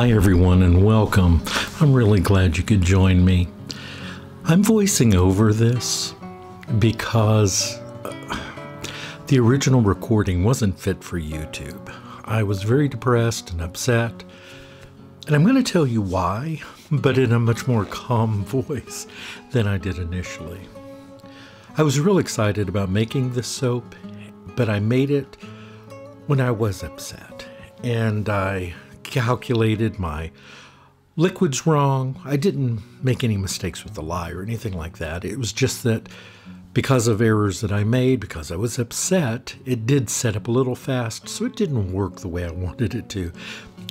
Hi, everyone, and welcome. I'm really glad you could join me. I'm voicing over this because uh, the original recording wasn't fit for YouTube. I was very depressed and upset, and I'm going to tell you why, but in a much more calm voice than I did initially. I was real excited about making this soap, but I made it when I was upset, and I calculated my liquids wrong. I didn't make any mistakes with the lye or anything like that. It was just that because of errors that I made, because I was upset, it did set up a little fast, so it didn't work the way I wanted it to.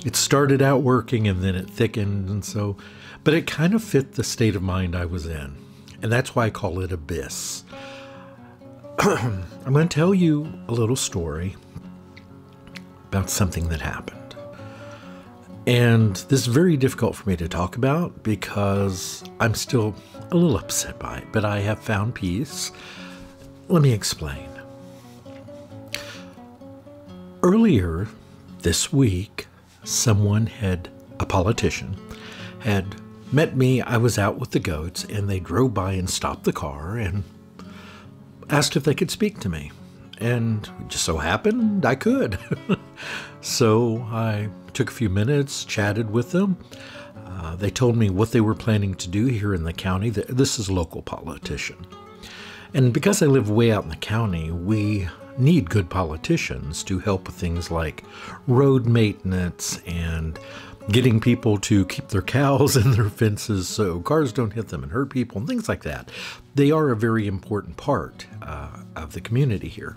It started out working and then it thickened, and so, but it kind of fit the state of mind I was in. And that's why I call it Abyss. I'm going to tell you a little story about something that happened. And this is very difficult for me to talk about because I'm still a little upset by it, but I have found peace. Let me explain. Earlier this week, someone had, a politician, had met me. I was out with the goats, and they drove by and stopped the car and asked if they could speak to me. And it just so happened I could. so I took a few minutes, chatted with them. Uh, they told me what they were planning to do here in the county. This is a local politician. And because I live way out in the county, we need good politicians to help with things like road maintenance and getting people to keep their cows in their fences so cars don't hit them and hurt people and things like that. They are a very important part uh, of the community here.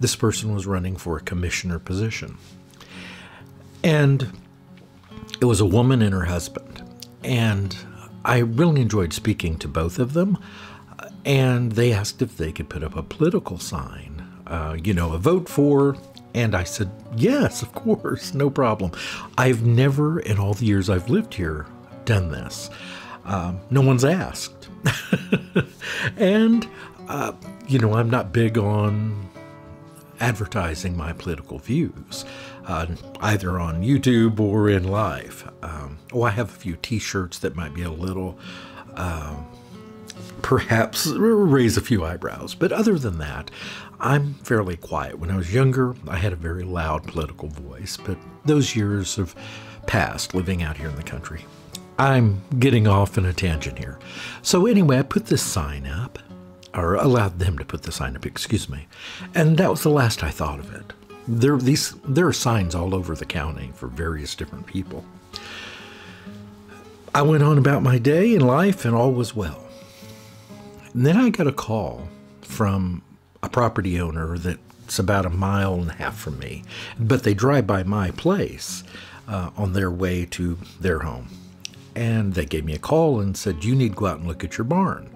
This person was running for a commissioner position. And it was a woman and her husband. And I really enjoyed speaking to both of them. And they asked if they could put up a political sign, uh, you know, a vote for. And I said, yes, of course, no problem. I've never, in all the years I've lived here, done this. Um, no one's asked. and, uh, you know, I'm not big on advertising my political views, uh, either on YouTube or in live. Um, oh, I have a few t shirts that might be a little, uh, perhaps raise a few eyebrows. But other than that, I'm fairly quiet. When I was younger, I had a very loud political voice, but those years have passed living out here in the country. I'm getting off in a tangent here. So, anyway, I put this sign up or allowed them to put the sign up, excuse me. And that was the last I thought of it. There, these, there are signs all over the county for various different people. I went on about my day in life and all was well. And then I got a call from a property owner that's about a mile and a half from me, but they drive by my place uh, on their way to their home. And they gave me a call and said, You need to go out and look at your barn.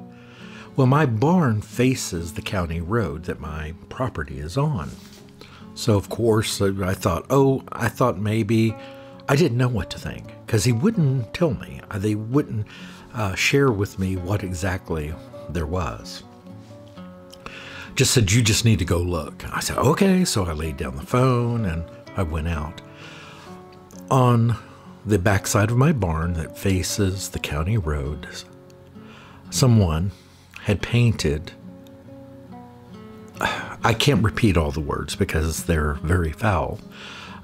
Well, my barn faces the county road that my property is on. So, of course, I thought, oh, I thought maybe I didn't know what to think because he wouldn't tell me. They wouldn't uh, share with me what exactly there was. Just said, you just need to go look. I said, okay. So I laid down the phone and I went out. On the backside of my barn that faces the county road, someone had painted. I can't repeat all the words because they're very foul.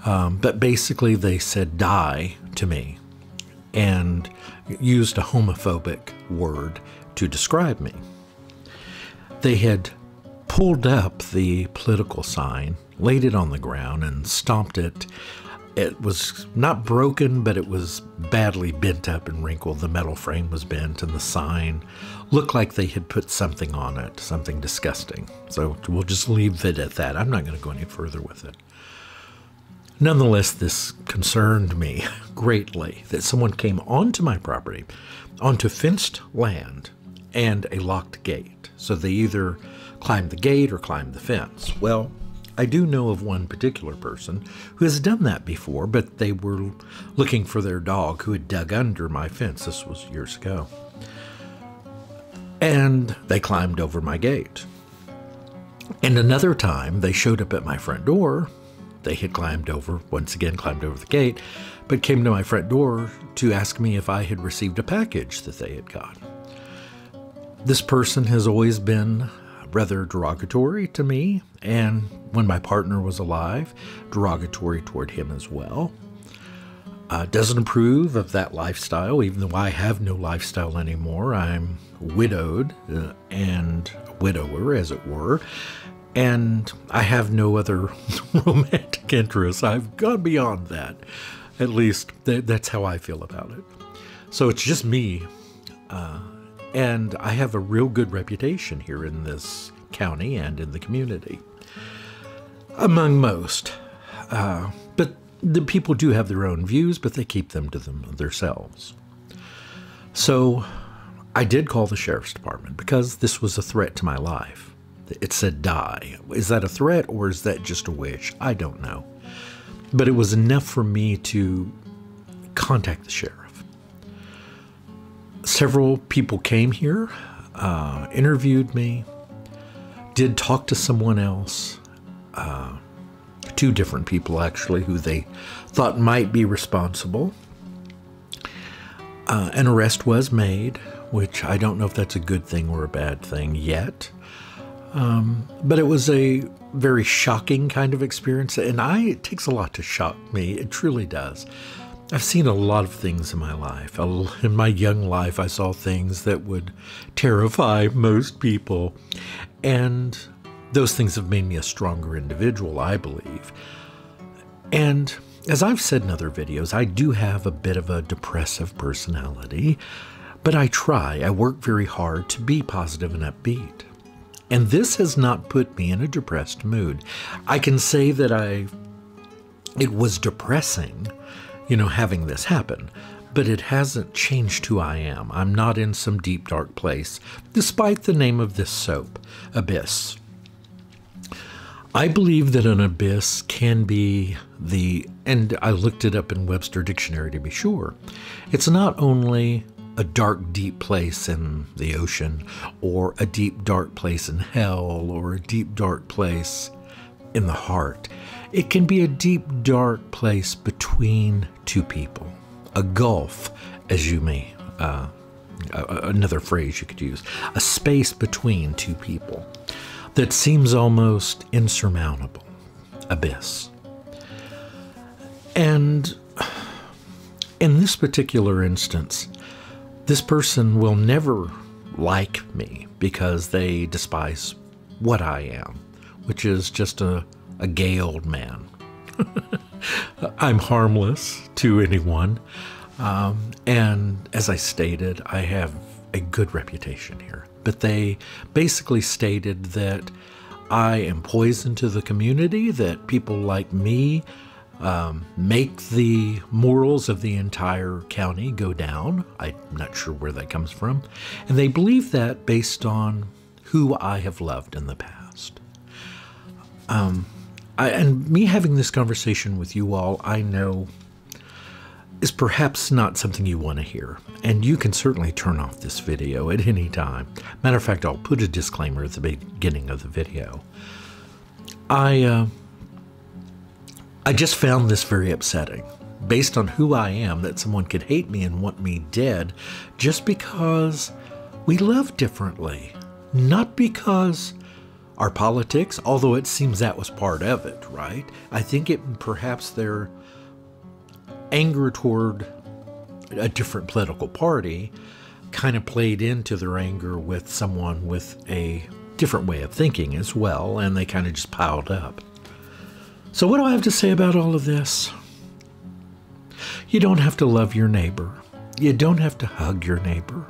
Um, but basically, they said die to me and used a homophobic word to describe me. They had pulled up the political sign, laid it on the ground, and stomped it it was not broken, but it was badly bent up and wrinkled. The metal frame was bent, and the sign looked like they had put something on it, something disgusting. So we'll just leave it at that. I'm not going to go any further with it. Nonetheless, this concerned me greatly that someone came onto my property, onto fenced land, and a locked gate. So they either climbed the gate or climbed the fence. Well, I do know of one particular person who has done that before, but they were looking for their dog who had dug under my fence. This was years ago. And they climbed over my gate. And another time, they showed up at my front door they had climbed over, once again, climbed over the gate, but came to my front door to ask me if I had received a package that they had got. This person has always been rather derogatory to me, and when my partner was alive, derogatory toward him as well. Uh, doesn't approve of that lifestyle, even though I have no lifestyle anymore. I'm widowed uh, and widower, as it were, and I have no other romantic interests. I've gone beyond that. At least th- that's how I feel about it. So it's just me. Uh, and I have a real good reputation here in this county and in the community. Among most. Uh, but the people do have their own views, but they keep them to them themselves. So I did call the sheriff's department because this was a threat to my life. It said die. Is that a threat or is that just a wish? I don't know. But it was enough for me to contact the sheriff several people came here, uh, interviewed me, did talk to someone else, uh, two different people actually, who they thought might be responsible. Uh, an arrest was made, which I don't know if that's a good thing or a bad thing yet. Um, but it was a very shocking kind of experience, and I it takes a lot to shock me. It truly does. I've seen a lot of things in my life. In my young life, I saw things that would terrify most people. And those things have made me a stronger individual, I believe. And as I've said in other videos, I do have a bit of a depressive personality, but I try, I work very hard to be positive and upbeat. And this has not put me in a depressed mood. I can say that I it was depressing you know, having this happen. But it hasn't changed who I am. I'm not in some deep, dark place, despite the name of this soap, Abyss. I believe that an abyss can be the, and I looked it up in Webster Dictionary to be sure. It's not only a dark, deep place in the ocean, or a deep, dark place in hell, or a deep, dark place in the heart. It can be a deep, dark place between two people, a gulf, as you may, uh, another phrase you could use, a space between two people that seems almost insurmountable, abyss. And in this particular instance, this person will never like me because they despise what I am, which is just a a gay old man. I'm harmless to anyone. Um, and as I stated, I have a good reputation here. But they basically stated that I am poison to the community, that people like me um, make the morals of the entire county go down. I'm not sure where that comes from. And they believe that based on who I have loved in the past. Um, I, and me having this conversation with you all, I know is perhaps not something you want to hear, and you can certainly turn off this video at any time. Matter of fact, I'll put a disclaimer at the beginning of the video. I, uh, I just found this very upsetting, based on who I am, that someone could hate me and want me dead just because we love differently, not because our politics, although it seems that was part of it, right? I think it perhaps their anger toward a different political party kind of played into their anger with someone with a different way of thinking as well, and they kind of just piled up. So, what do I have to say about all of this? You don't have to love your neighbor. You don't have to hug your neighbor.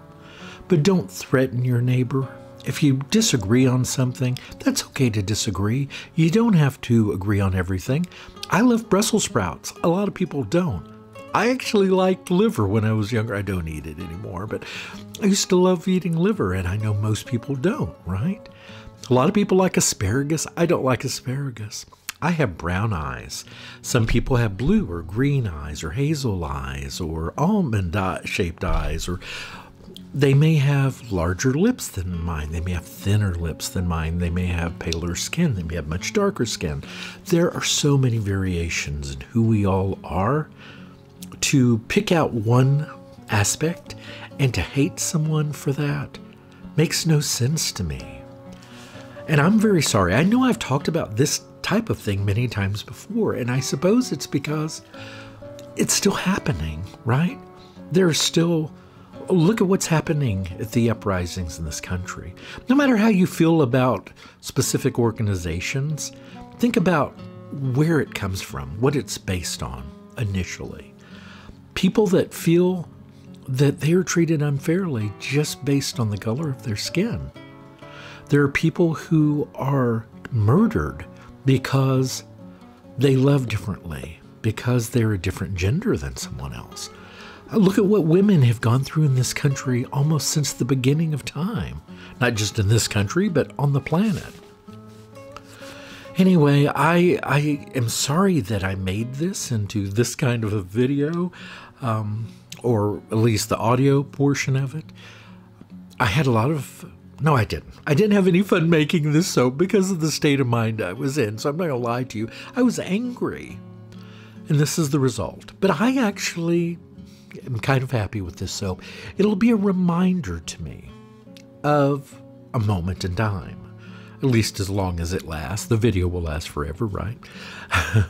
But don't threaten your neighbor. If you disagree on something, that's okay to disagree. You don't have to agree on everything. I love Brussels sprouts. A lot of people don't. I actually liked liver when I was younger. I don't eat it anymore, but I used to love eating liver, and I know most people don't, right? A lot of people like asparagus. I don't like asparagus. I have brown eyes. Some people have blue or green eyes or hazel eyes or almond shaped eyes or they may have larger lips than mine. They may have thinner lips than mine. They may have paler skin. They may have much darker skin. There are so many variations in who we all are. To pick out one aspect and to hate someone for that makes no sense to me. And I'm very sorry. I know I've talked about this type of thing many times before, and I suppose it's because it's still happening, right? There's still look at what's happening at the uprisings in this country. No matter how you feel about specific organizations, think about where it comes from, what it's based on initially. People that feel that they are treated unfairly just based on the color of their skin. There are people who are murdered because they love differently, because they're a different gender than someone else. Look at what women have gone through in this country almost since the beginning of time. Not just in this country, but on the planet. Anyway, I, I am sorry that I made this into this kind of a video, um, or at least the audio portion of it. I had a lot of. No, I didn't. I didn't have any fun making this soap because of the state of mind I was in, so I'm not going to lie to you. I was angry. And this is the result. But I actually am kind of happy with this soap. It'll be a reminder to me of a moment in time, at least as long as it lasts. The video will last forever, right?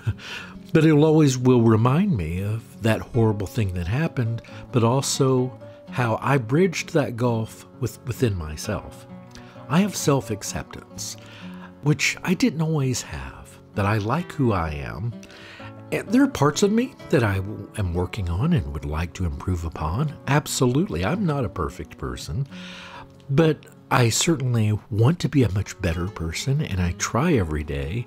but it'll always will remind me of that horrible thing that happened, but also how I bridged that gulf with, within myself. I have self acceptance, which I didn't always have, that I like who I am there are parts of me that I am working on and would like to improve upon. Absolutely. I'm not a perfect person, but I certainly want to be a much better person and I try every day.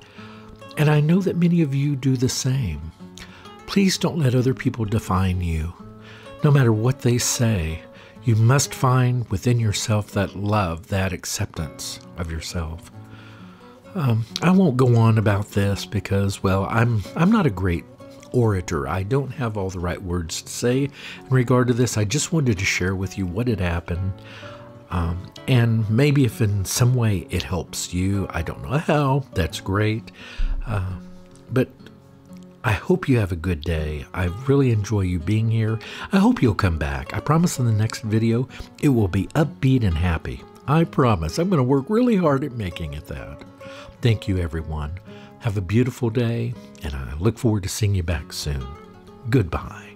And I know that many of you do the same. Please don't let other people define you. No matter what they say, you must find within yourself that love, that acceptance of yourself. Um, I won't go on about this because, well, I'm I'm not a great orator. I don't have all the right words to say in regard to this. I just wanted to share with you what had happened. Um, and maybe if in some way it helps you, I don't know how, that's great. Uh, but I hope you have a good day. I really enjoy you being here. I hope you'll come back. I promise in the next video it will be upbeat and happy. I promise. I'm going to work really hard at making it that. Thank you, everyone. Have a beautiful day, and I look forward to seeing you back soon. Goodbye.